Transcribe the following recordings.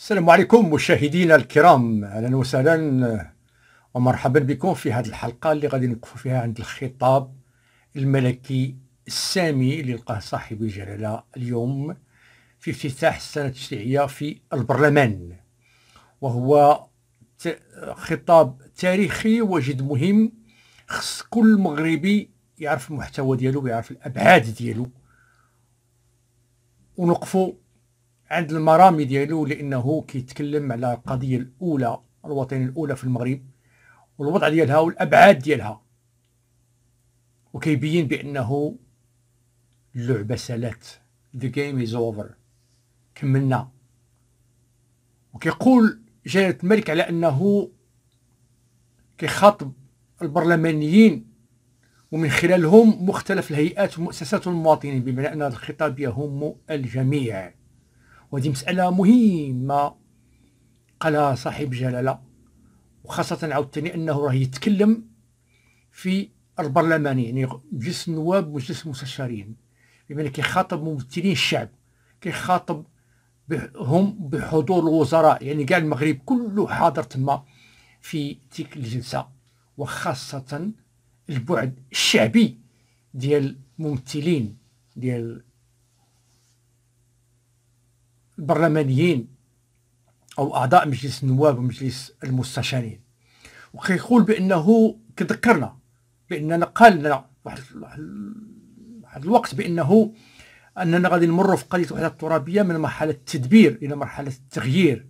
السلام عليكم مشاهدينا الكرام. أهلا وسهلا ومرحبا بكم في هذه الحلقة اللي غادي نوقفوا فيها عند الخطاب الملكي السامي اللي لقاه صاحب الجلالة اليوم في افتتاح السنة التشريعيه في البرلمان وهو خطاب تاريخي وجد مهم. خص كل مغربي يعرف المحتوى ديالو ويعرف الأبعاد ديالو. ونوقفوا عند المرامي ديالو لأنه كيتكلم على القضية الأولى الوطنية الأولى في المغرب والوضع ديالها والأبعاد ديالها. وكيبين بأنه اللعبة سالات the game is over. كملنا. وكيقول جلالة الملك على أنه كيخاطب البرلمانيين ومن خلالهم مختلف الهيئات ومؤسسات المواطنين بمعنى أن الخطاب يهم الجميع وهذه مسألة مهمة. قالها صاحب جلالة وخاصة عاوتاني أنه راه يتكلم في البرلمان يعني مجلس النواب ومجلس المستشارين بمعنى كيخاطب ممثلين الشعب كيخاطب هم بحضور الوزراء يعني كاع المغرب كله حاضر تما في تلك الجلسة وخاصة البعد الشعبي ديال الممثلين ديال البرلمانيين أو أعضاء مجلس النواب ومجلس المستشارين. وكيقول بأنه كذكرنا بأننا قال لنا واحد واحد الوقت بأنه أننا غادي نمروا في قضية الوحده الترابية من مرحلة التدبير إلى مرحلة التغيير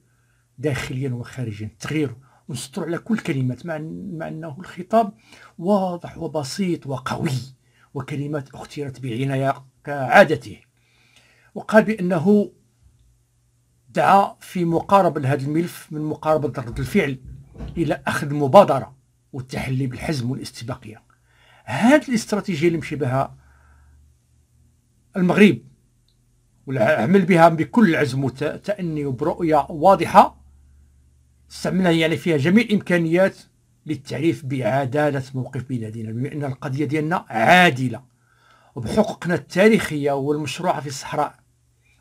داخليا وخارجيا التغيير. ونسطر على كل كلمات مع أنه الخطاب واضح وبسيط وقوي وكلمات اختيرت بعناية كعادته. وقال بأنه دعا في مقاربة لهذا الملف من مقاربة رد الفعل إلى أخذ مبادرة والتحلي بالحزم والاستباقية. هذه الاستراتيجية اللي مشي بها المغرب والعمل بها بكل عزم وتأني وبرؤية واضحة استعملنا يعني فيها جميع الإمكانيات للتعريف بعدالة موقف بلادنا بما أن القضية ديالنا عادلة. وبحقوقنا التاريخية والمشروعة في الصحراء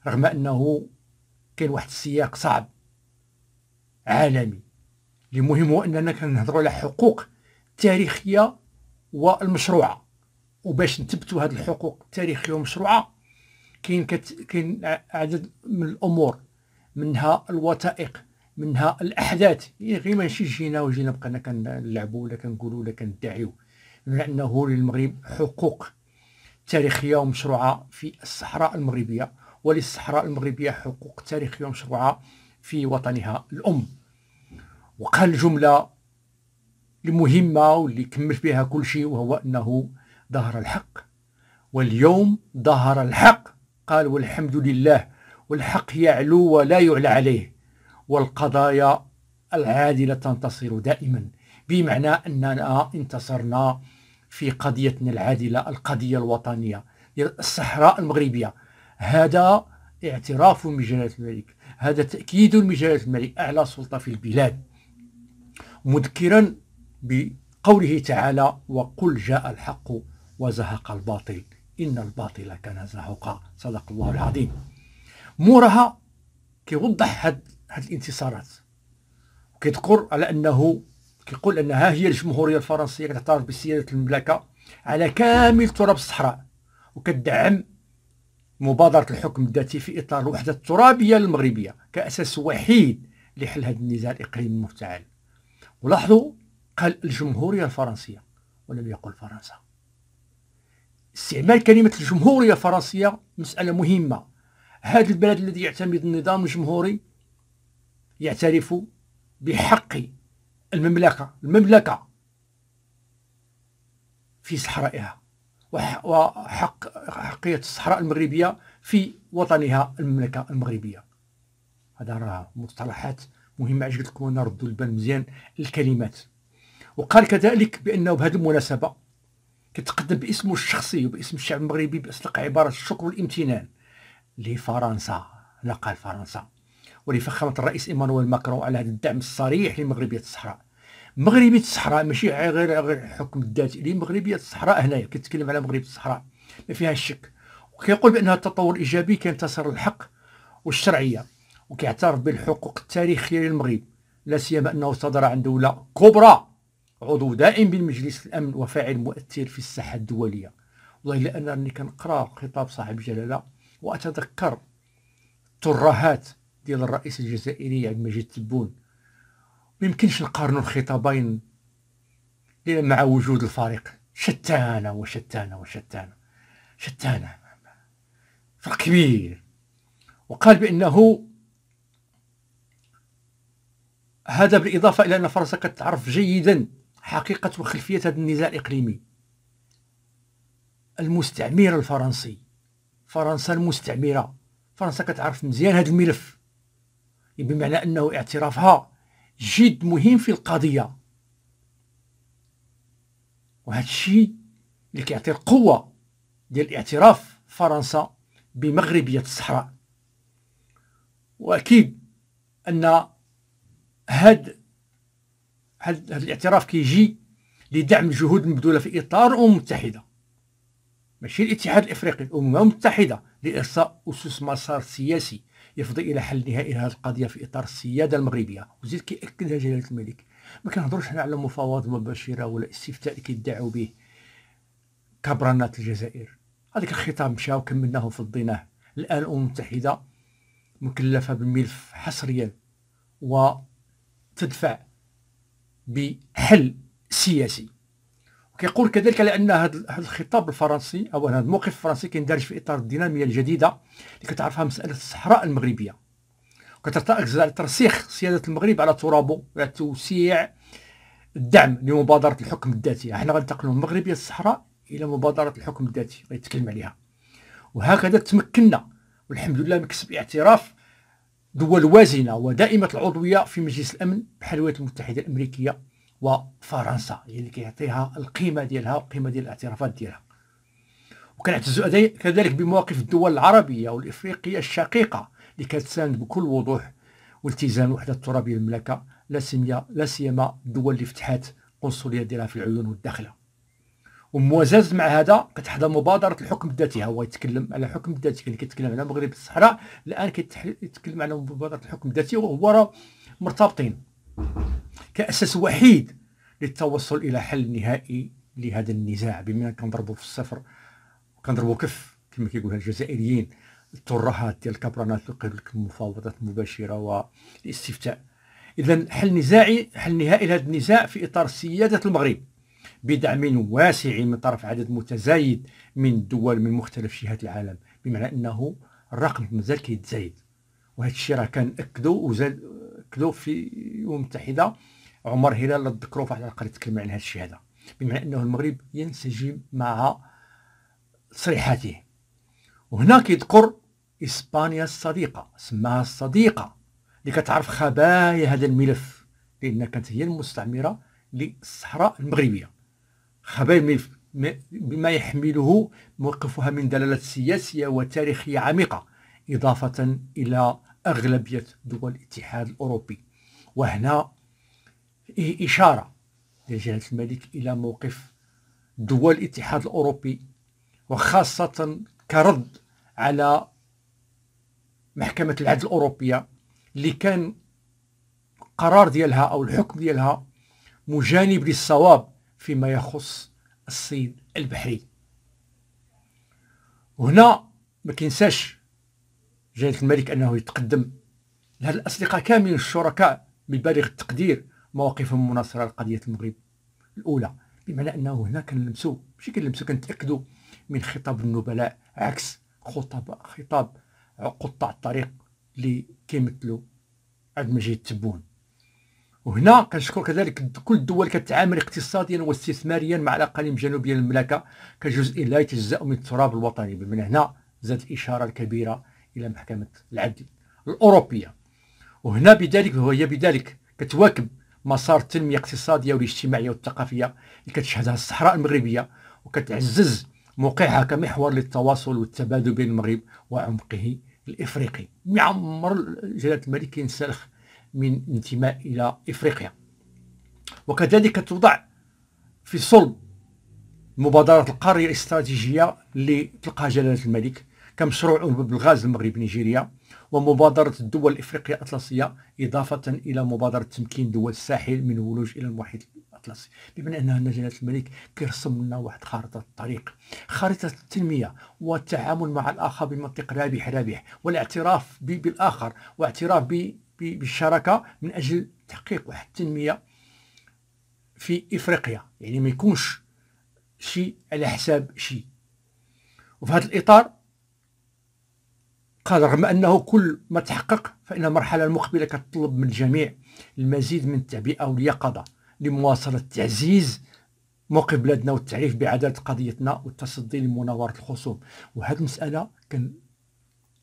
رغم أنه كاين واحد السياق صعب عالمي. اللي مهم هو أننا كنهضروا على حقوق تاريخية والمشروعه وباش نثبتوا هذه الحقوق التاريخية والمشروعه كاين. كاين عدد من الأمور منها الوثائق منها الأحداث. يعني غير ماشي جينا وجينا بقينا كنلعبوا ولا كنقولوا ولا كندعيو. بما أنه للمغرب حقوق تاريخية ومشروعة في الصحراء المغربية. وللصحراء المغربية حقوق تاريخية مشروعة في وطنها الأم. وقال جملة المهمة واللي كمل بها كل شيء وهو أنه ظهر الحق. واليوم ظهر الحق. قال والحمد لله. والحق يعلو ولا يعلى عليه. والقضايا العادلة تنتصر دائما. بمعنى أننا انتصرنا في قضيتنا العادلة القضية الوطنية الصحراء المغربية. هذا اعتراف من جلالة الملك. هذا تأكيد من جلالة الملك. أعلى سلطة في البلاد. مذكرا بقوله تعالى وقل جاء الحق وزهق الباطل. إن الباطل كان زهقا صدق الله العظيم. موراها كيوضح هاد, هاد الانتصارات. وكيذكر على أنه كيقول أن ها هي الجمهورية الفرنسية كتعترف بسيادة المملكة على كامل تراب الصحراء. وكتدعم مبادرة الحكم الذاتي في إطار الوحدة الترابية المغربية كأساس وحيد لحل هذا النزاع الإقليمي المفتعل. ولاحظوا قال الجمهورية الفرنسية ولم يقل فرنسا. استعمال كلمة الجمهورية الفرنسية مسألة مهمة. هذا البلد الذي يعتمد النظام الجمهوري يعترف بحق المملكة المملكة في صحرائها. وحق حقية الصحراء المغربية في وطنها المملكة المغربية. هذا راه مصطلحات مهمة علاش قلت لكم نردوا البال مزيان. الكلمات. وقال كذلك بأنه بهذه المناسبة كتقدم باسمه الشخصي وباسم الشعب المغربي بأصدق عبارة الشكر والامتنان لفرنسا. لا قال فرنسا. ولفخامة الرئيس إيمانويل ماكرون على هذا الدعم الصريح لمغربية الصحراء. مغربيه الصحراء ماشي غير غير حكم الذاتي اللي مغربية الصحراء هنايا كيتكلم على مغربية الصحراء ما فيها الشك وكيقول بان التطور الإيجابي كينتصر الحق والشرعية وكيعترف بالحقوق التاريخية للمغرب. لا سيما أنه صدر عن دولة كبرى عضو دائم بمجلس الأمن وفاعل مؤثر في الساحة الدولية. والله إلا أنني كنقرأ خطاب صاحب الجلالة وأتذكر الترهات ديال الرئيس الجزائري عبد المجيد تبون. ميمكنش نقارنوا الخطابين مع وجود الفريق. شتانة وشتانة وشتانة. شتانة. فرق كبير. وقال بأنه هذا بالإضافة إلى أن فرنسا كتعرف جيدا حقيقة وخلفية هذا النزاع الإقليمي. المستعمر الفرنسي. فرنسا المستعمرة. فرنسا كتعرف مزيان هذا الملف. بمعنى أنه اعترافها جد مهم في القضية. وهذا الشيء اللي كيعطي القوة ديال اعتراف فرنسا بمغربية الصحراء. وأكيد أن هاد هاد الاعتراف كيجي لدعم الجهود المبذولة في إطار الأمم المتحدة. ماشي الاتحاد الإفريقي الأمم المتحدة لإرساء أسس مسار سياسي. يفضي إلى حل نهائي لهذه القضية في إطار السيادة المغربية. وزيد كياكدها جلالة الملك ما كنهضروش هنا على مفاوضات مباشرة ولا استفتاء اللي كيدعوا به كبرانات الجزائر. هذاك الخطاب مشى وكملناه وفضيناه الآن الامم المتحدة مكلفة بالملف حصريا وتدفع بحل سياسي. كيقول كذلك على ان هذا الخطاب الفرنسي أو هذا الموقف الفرنسي كيندرج في إطار الدينامية الجديدة اللي كتعرفها مسألة الصحراء المغربية. وكترتكز على ترسيخ سيادة المغرب على ترابه على توسيع الدعم لمبادرة الحكم الذاتي. إحنا غننتقلوا من المغربيه الصحراء إلى مبادرة الحكم الذاتي غيتكلم عليها. وهكذا تمكنا والحمد لله من كسب اعتراف دول وازنة ودائمة العضوية في مجلس الأمن الولايات المتحدة الأمريكية. وفرنسا هي اللي كيعطيها القيمة ديالها والقيمه ديال الاعترافات ديالها. وكنعتزوا كذلك بمواقف الدول العربية والإفريقية الشقيقة اللي كتساند بكل وضوح والتزام الوحده الترابيه للمملكه لا سيما لا سيما الدول اللي فتحات قنصلية ديالها في العيون والداخلة. وموازاة مع هذا كتحظى مبادرة الحكم الذاتي هو يتكلم على الحكم الذاتي اللي كيتكلم على مغرب الصحراء الآن كيتكلم على مبادرة الحكم الذاتي وهو مرتبطين. كأساس وحيد للتوصل إلى حل نهائي لهذا النزاع بما كنضربوا في الصفر وكنضربوا كف كما كيقولها الجزائريين. الترهات ديال الكابرانات لك المفاوضات المباشره والاستفتاء. اذا حل نزاعي حل نهائي لهذا النزاع في إطار سيادة المغرب بدعم واسع من طرف عدد متزايد من الدول من مختلف جهات العالم بمعنى أنه الرقم مازال كيتزايد. وهذا الشيء راه كان اكدوا وزاد اكدوا في الامم المتحده عمر هلال نذكروا في واحد الحلقة يتكلم عن هذا الشيء هذا. بمعنى أنه المغرب ينسجم مع تصريحاته. وهنا كيذكر إسبانيا الصديقة سماها الصديقة اللي كتعرف خبايا هذا الملف لأن كانت هي المستعمرة للصحراء المغربية. خبايا الملف بما يحمله موقفها من دلالات سياسية وتاريخية عميقة إضافة إلى أغلبية دول الاتحاد الأوروبي. وهنا إشارة لجلالة الملك إلى موقف دول الاتحاد الأوروبي وخاصة كرد على محكمة العدل الأوروبية اللي كان القرار ديالها أو الحكم ديالها مجانب للصواب فيما يخص الصيد البحري. وهنا ما كينساش جلالة الملك أنه يتقدم لهذه الأصدقاء كاملين الشركاء ببالغ التقدير مواقفهم مناصرة لقضية المغرب الأولى بمعنى أنه هنا كنلمسوا ماشي كنلمسوا كنتاكدوا من خطاب النبلاء عكس خطاب خطاب قطاع الطريق اللي كيمثلوا عبد المجيد تبون. وهنا كنشكر كذلك كل الدول كتعامل اقتصاديا واستثماريا مع الأقاليم الجنوبية للمملكه كجزء لا يتجزأ من التراب الوطني. بمعنى هنا زاد الإشارة الكبيرة إلى محكمة العدل الأوروبية. وهنا بذلك وهي بذلك كتواكب مسار التنميه الاقتصاديه والاجتماعيه والثقافية اللي كتشهدها الصحراء المغربية وكتعزز موقعها كمحور للتواصل والتبادل بين المغرب وعمقه الإفريقي. عمر جلالة الملك ينسلخ من انتماء إلى إفريقيا. وكذلك توضع في صلب مبادرة القرية الاستراتيجية اللي تلقاها جلالة الملك كمشروع أنبوب الغاز المغرب نيجيريا. ومبادرة الدول الإفريقية الأطلسية إضافة إلى مبادرة تمكين دول الساحل من الولوج إلى المحيط الأطلسي. بما أن جلالة الملك كيرسم لنا واحد خارطة الطريق. خارطة التنمية والتعامل مع الآخر بمنطق رابح رابح والاعتراف بالآخر واعتراف بالشراكة من أجل تحقيق واحد. التنمية في إفريقيا يعني ما يكونش شيء على حساب شيء. وفي هذا الإطار قال رغم أنه كل ما تحقق فإن المرحلة المقبلة كتطلب من الجميع المزيد من التعبئة واليقظة لمواصلة تعزيز موقف بلادنا والتعريف بعدالة قضيتنا والتصدي لمناورة الخصوم. وهذه المسألة كان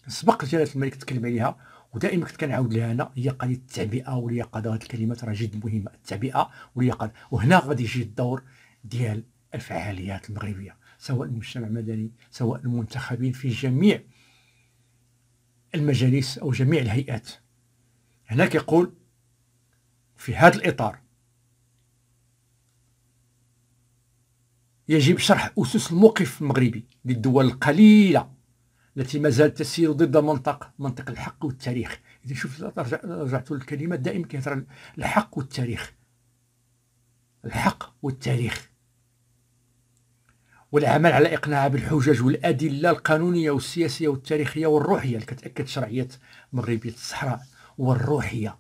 سبق جلالة الملك تكلم عليها ودائما كنت كنعاود لها أنا هي قضية التعبئة واليقظة. هذه الكلمات راه جد مهمة التعبئة واليقظة. وهنا غادي يجي الدور ديال الفعاليات المغربية سواء المجتمع المدني سواء المنتخبين في جميع المجالس أو جميع الهيئات. هنا كيقول في هذا الإطار يجب شرح أسس الموقف المغربي للدول القليلة التي ما زالت تسير ضد منطق منطق الحق والتاريخ. إذا شوف رجعت للكلمات دائما كيهضر الحق والتاريخ. الحق والتاريخ. والعمل على إقناعها بالحجج والأدلة القانونية والسياسية والتاريخية والروحية اللي كتأكد شرعية مغربية الصحراء والروحية.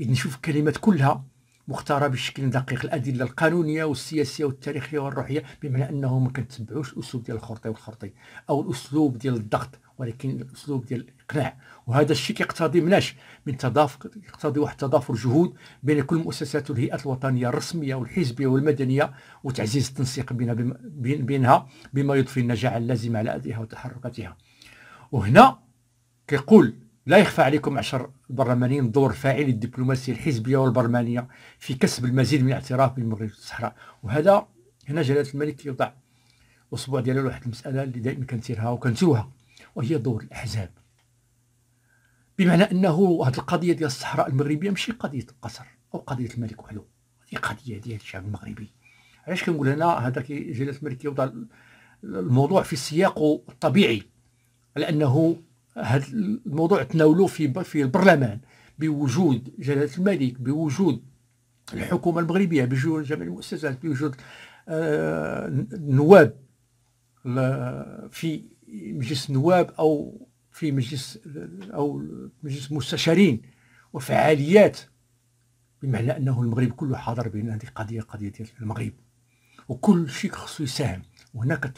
إذا نشوف الكلمات كلها مختارة بشكل دقيق الأدلة القانونية والسياسية والتاريخية والروحية بمعنى أنه ما كنتبعوش الأسلوب ديال الخرطي والخرطي أو الأسلوب ديال الضغط ولكن الأسلوب ديال الإقناع وهذا الشيء كيقتضي مناش؟ من تضافر يقتضي واحد تضافر جهود بين كل المؤسسات والهيئات الوطنية الرسمية والحزبية والمدنية وتعزيز التنسيق بينها بينها بما يضفي النجاعة اللازمة على أدائها وتحركاتها. وهنا كيقول لا يخفى عليكم عشر البرلمانيين دور فاعل الدبلوماسية الحزبية والبرلمانية في كسب المزيد من الاعتراف بالمغرب الصحراء وهذا هنا جلالة الملك يوضع الاصبع ديالو واحد المسألة اللي دائما كنتيرها وكنتيروها وهي دور الأحزاب. بمعنى أنه هذه القضية ديال الصحراء المغربية ماشي قضية القصر أو قضية الملك وحده هذه قضية ديال الشعب المغربي. علاش كنقول هنا؟ هذا جلالة الملك يوضع الموضوع في سياقه الطبيعي لأنه هذا الموضوع تناولوه في في البرلمان بوجود جلالة الملك بوجود الحكومة المغربية بوجود جميع المؤسسات بوجود النواب آه، في مجلس النواب أو في مجلس أو مجلس المستشارين وفعاليات بمعنى أنه المغرب كله حاضر بين هذه القضية قضية ديال المغرب. وكل شيء خصو يساهم. وهناك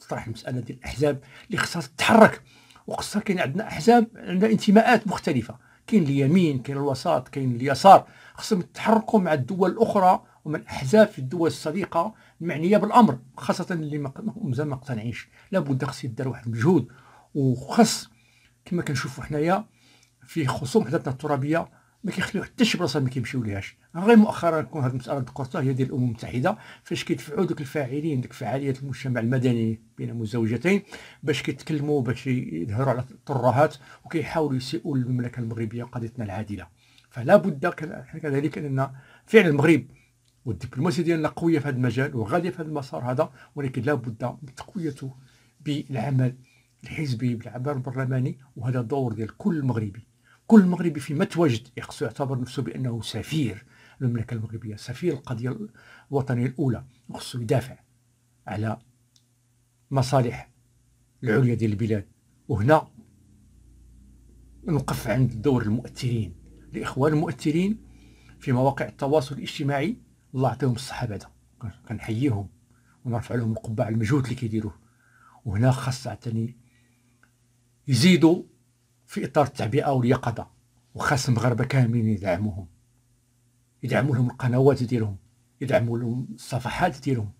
تطرح المساله ديال الأحزاب اللي خصها تتحرك. وخاصة كاين عندنا أحزاب عندها انتماءات مختلفة. كاين اليمين كاين الوسط كاين اليسار. خصهم يتحركوا مع الدول الأخرى ومع الاحزاب في الدول الصديقة المعنيه بالأمر خاصة اللي مازال ما اقتنعينش لابد خص يدار واحد المجهود وخص كما كنشوفوا حنايا في خصوم حداتنا الترابية ما كيخليو حتى شي بلاصة ما كيمشيو ليهاش. غير مؤخرا كون هذه المسألة ذكرتها هي ديال الأمم المتحدة فاش كيدفعوا دوك الفاعلين ديك فعاليات المجتمع المدني بين مزوجتين باش كيتكلموا باش يظهروا على الترهات وكيحاولوا يسيئوا للمملكة المغربية قضيتنا العادلة. فلا بد كذلك ان فعلا المغرب والدبلوماسية ديالنا قوية في هذا المجال وغاديه في هذا المسار هذا ولكن لا بد من تقويته بالعمل الحزبي بالعمل البرلماني وهذا دور ديال كل مغربي كل مغربي في متواجد يخصو يعتبر نفسه بأنه سفير. المملكة المغربية سفير القضية الوطنية الأولى. وخصو يدافع على مصالح العليا ديال البلاد. وهنا نوقف عند دور المؤثرين. الإخوان المؤثرين في مواقع التواصل الاجتماعي الله يعطيهم الصحة بعدا. كنحييهم ونرفع لهم القبعة المجهود اللي كيديروه. وهنا خاص عتني يزيدوا في إطار التعبئة واليقظة. وخاص المغاربة كاملين يدعموهم. يدعموا لهم القنوات ديالهم. يدعموا لهم الصفحات ديالهم.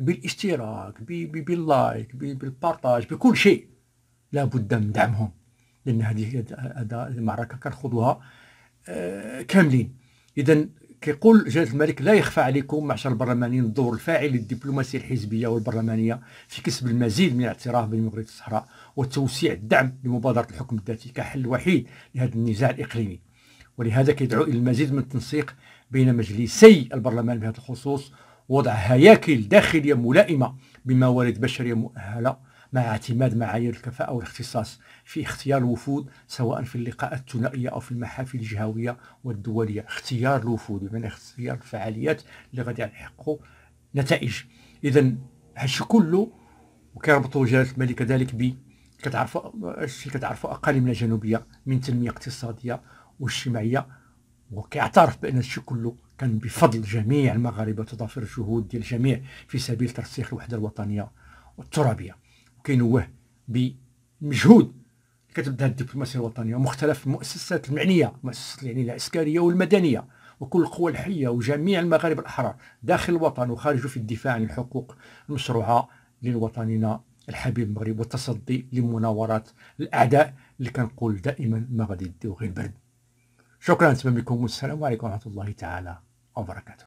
بالاشتراك باللايك بالبارطاج بكل شيء. لابد من دعمهم. لأن هذه هذا المعركة كنخوضوها آه كاملين. اذا كيقول جلاله الملك لا يخفى عليكم معشر البرلمانيين الدور الفاعل للدبلوماسية الحزبية والبرلمانية في كسب المزيد من الاعتراف بالمغرب الصحراء وتوسيع الدعم لمبادرة الحكم الذاتي كحل وحيد لهذا النزاع الإقليمي. ولهذا كيدعو إلى المزيد من التنسيق بين مجلسي البرلمان بهذا الخصوص ووضع هياكل داخلية ملائمة بموارد بشرية مؤهلة مع اعتماد معايير الكفاءة والاختصاص في اختيار الوفود سواء في اللقاءات الثنائية أو في المحافل الجهوية والدولية. اختيار الوفود بمعنى اختيار الفعاليات اللي غادي يحققوا نتائج. إذا هادشي كله وكيربطوا جلالة الملك كذلك ب كتعرفوا الشيء كتعرفوا أقاليم من الجنوبية من تنمية اقتصادية واجتماعية وكيعترف بأن الشيء كله كان بفضل جميع المغاربة وتضافر الجهود ديال الجميع في سبيل ترسيخ الوحدة الوطنية والترابية وكينوه بمجهود كتبدا الدبلوماسية الوطنية ومختلف المؤسسات المعنية المؤسسات يعني العسكرية والمدنية وكل القوى الحية وجميع المغاربة الأحرار داخل الوطن وخارجه في الدفاع عن الحقوق المشروعة لوطننا الحبيب المغرب والتصدي لمناورات الأعداء اللي كنقول دائما ما غادي يديو غير برد شكرا لكم والسلام عليكم ورحمة الله تعالى وبركاته.